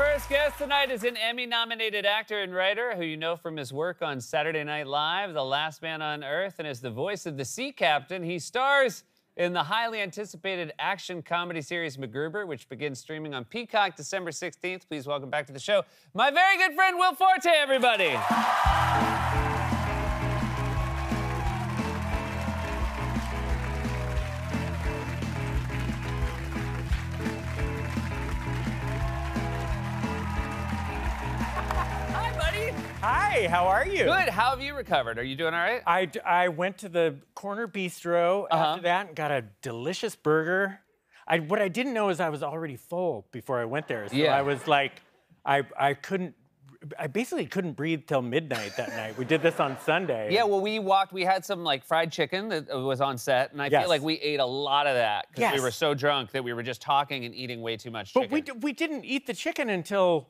first guest tonight is an Emmy nominated actor and writer who you know from his work on Saturday Night Live, The Last Man on Earth, and as the voice of the Sea Captain. He stars in the highly anticipated action comedy series MacGruber, which begins streaming on Peacock December 16th. Please welcome back to the show my very good friend Will Forte, everybody. Hi, how are you? Good. How have you recovered? Are you doing all right? I, I went to the corner bistro Uh-huh. after that and got a delicious burger. I, what I didn't know is I was already full before I went there. So Yeah. I was like, I, I couldn't, I basically couldn't breathe till midnight that night. We did this on Sunday. Yeah, well, we walked. We had some like fried chicken that was on set, and I Yes. feel like we ate a lot of that because we were so drunk that we were just talking and eating way too much Chicken. But we, d- we didn't eat the chicken until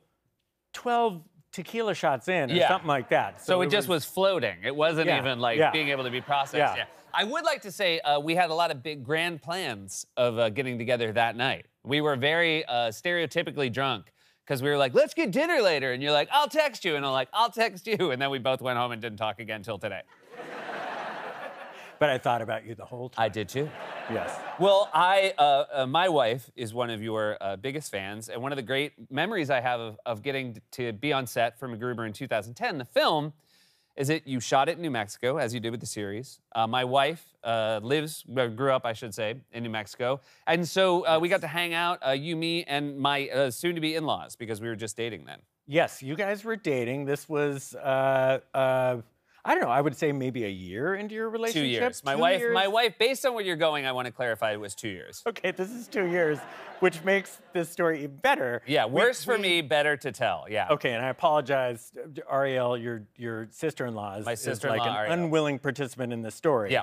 12 tequila shots in or Yeah. something like that. so it just was floating. It wasn't Yeah, even like yeah. being able to be processed. Yeah. Yeah. I would like to say uh, we had a lot of big grand plans of uh, getting together that night. We were very uh, stereotypically drunk because we were like, let's get dinner later. And you're like, I'll text you. And I'm like, I'll text you. And then we both went home and didn't talk again until today. But I thought about you the whole time. I did too. yes. Well, I, uh, uh, my wife is one of your uh, biggest fans, and one of the great memories I have of, of getting to be on set for MacGruber in 2010, the film, is that you shot it in New Mexico, as you did with the series. Uh, my wife uh, lives, grew up, I should say, in New Mexico, and so uh, we got to hang out, uh, you, me, and my uh, soon-to-be in-laws, because we were just dating then. Yes, you guys were dating. This was, uh, uh, I don't know. I would say maybe a year into your relationship. Two years. My Two wife, years? my wife. Based on where you're going, I want to clarify it was two years. Okay, this is two years, which makes this story even better. Yeah, We- worse for we- me, better to tell. Yeah. Okay, and I apologize, Ariel, your your sister-in-law is, My is sister-in-law, like an Ariel. unwilling participant in the story. Yeah.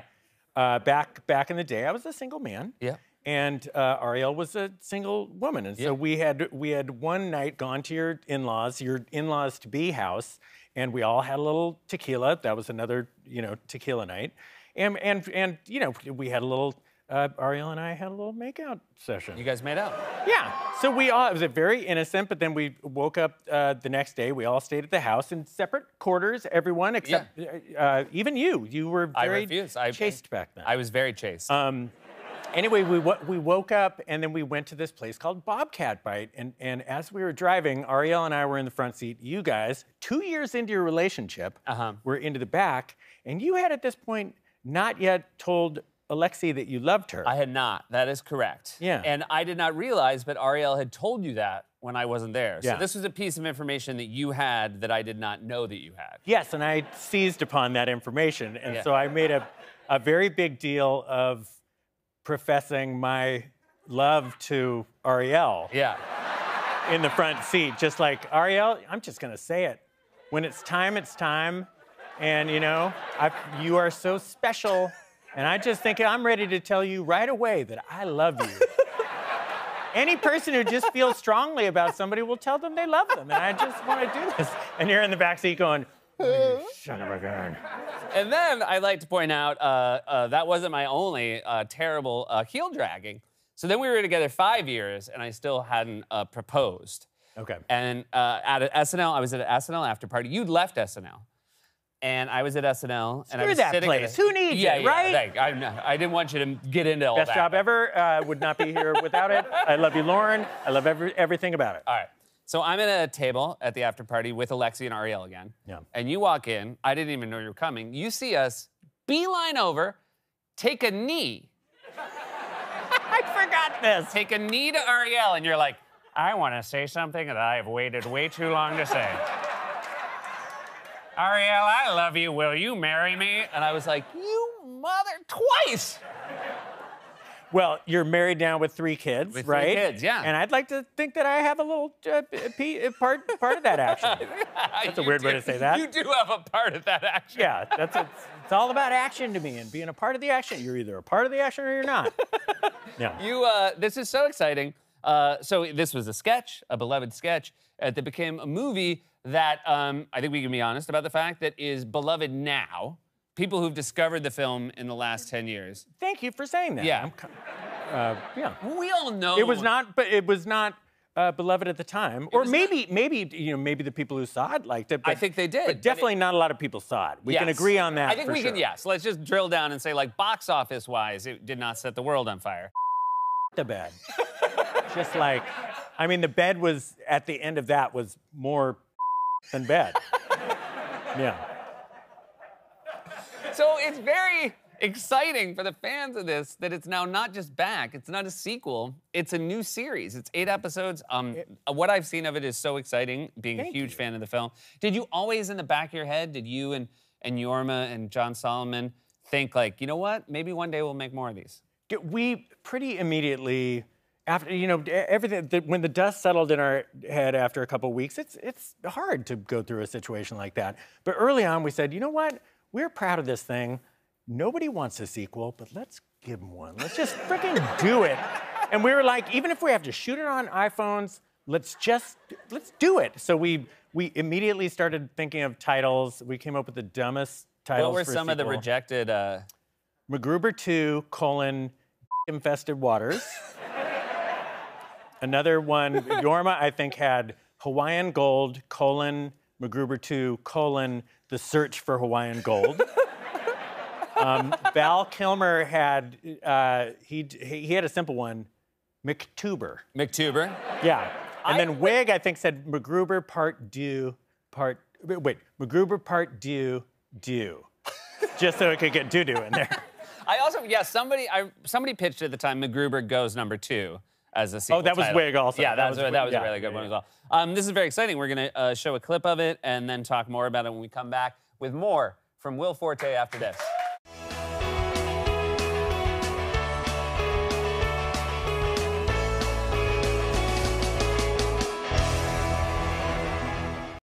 Uh, back back in the day, I was a single man. Yeah. And uh, Ariel was a single woman, and Yeah. so we had we had one night gone to your in-laws, your in-laws to be house, and we all had a little tequila. That was another you know tequila night, and and and you know we had a little. Uh, Ariel and I had a little makeout session. You guys made out. Yeah. So we all, it was a very innocent, but then we woke up uh, the next day. We all stayed at the house in separate quarters, everyone except uh, uh, even you. You were I very refused. I- chaste back then. I was very chaste. um, anyway, we, we woke up and then we went to this place called Bobcat Bite. And, and as we were driving, Ariel and I were in the front seat. You guys, two years into your relationship, Uh-huh. were into the back. And you had at this point not yet told Alexi that you loved her. I had not. That is correct. Yeah. And I did not realize, but Ariel had told you that when I wasn't there. Yeah. So this was a piece of information that you had that I did not know that you had. Yes, and I seized upon that information. And Yeah. so I made a, a very big deal of professing my love to Ariel Yeah. in the front seat. Just like, Ariel, I'm just going to say it. When it's time, it's time. And, you know, I, you are so special. And I just think I'm ready to tell you right away that I love you. Any person who just feels strongly about somebody will tell them they love them. And I just want to do this. And you're in the back seat going, "You son of a gun. And then I'd like to point out uh, uh, that wasn't my only uh, terrible uh, heel dragging. So then we were together five years, and I still hadn't uh, proposed. Okay. And uh, at SNL, I was at an SNL after party. You'd left SNL. And I was at SNL, and I was that sitting place. a- Who needs yeah, it, yeah, right? like, I, I didn't want you to get into all Best that. job ever. Uh, would not be here without it. I love you, Lorne. I love every, everything about it. All right. So I'm at a table at the after party with Alexi and Ariel again. Yeah. And you walk in. I didn't even know you were coming. You see us beeline over, take a knee, I forgot this. take a knee to Ariel, and you're like, I want to say something that I have waited way too long to say. Ariel, I love you. Will you marry me? And I was like, you mother, twice. Well, you're married now with three kids, With three kids, yeah. And I'd like to think that I have a little uh, p- uh, part part of that action. That's a weird way to say that. You do have a part of that action. yeah, that's it's, it's all about action to me and being a part of the action. You're either a part of the action or you're not. Yeah. You, uh, this is so exciting. Uh, so this was a sketch, a beloved sketch, uh, that became a movie that um, I think we can be honest about the fact that is beloved now. People who've discovered the film in the last 10 years. Thank you for saying that. Yeah. Uh, yeah. We all know. It was not, but it was not uh, beloved at the time, or was maybe maybe you know maybe the people who saw it liked it. But, I think they did, but But it- definitely not a lot of people saw it. We can agree on that. I think we sure. can, yes. Let's just drill down and say, like, box office wise, it did not set the world on fire. the bed. Just like, I mean, the bed was at the end of that was more than bed. Yeah. So it's very exciting for the fans of this that it's now not just back. It's not a sequel. It's a new series. It's eight episodes. Um, what I've seen of it is so exciting. Being a huge you. fan of the film. Did you always in the back of your head? Did you and and Jorma and John Solomon think like, you know what? Maybe one day we'll make more of these. We pretty immediately after you know everything the, when the dust settled in our head after a couple weeks it's it's hard to go through a situation like that but early on we said you know what we're proud of this thing. Nobody wants a sequel but let's give them one. Let's just freaking do it. And we were like even if we have to shoot it on iphones let's just let's do it. So we we immediately started thinking of titles. We came up with the dumbest titles What were some of the rejected? Uh, MacGruber 2, colon, infested waters. Another one, Jorma, I think, had Hawaiian Gold, colon, MacGruber 2, colon, the search for Hawaiian Gold. um, Val Kilmer had, uh, he, he had a simple one, McTuber. McTuber. Yeah. And I- then Wiig, I think, said MacGruber part Do part, wait, wait, MacGruber part Do Do, Just so it could get doo-doo in there. I also, yeah, somebody, I somebody pitched at the time. MacGruber goes number two as a sequel. Oh, that was title. Wiig also. Yeah, That that, was was, that was yeah, a really good yeah, one as well. Um, this is very exciting. We're gonna uh, show a clip of it and then talk more about it when we come back with more from Will Forte after this.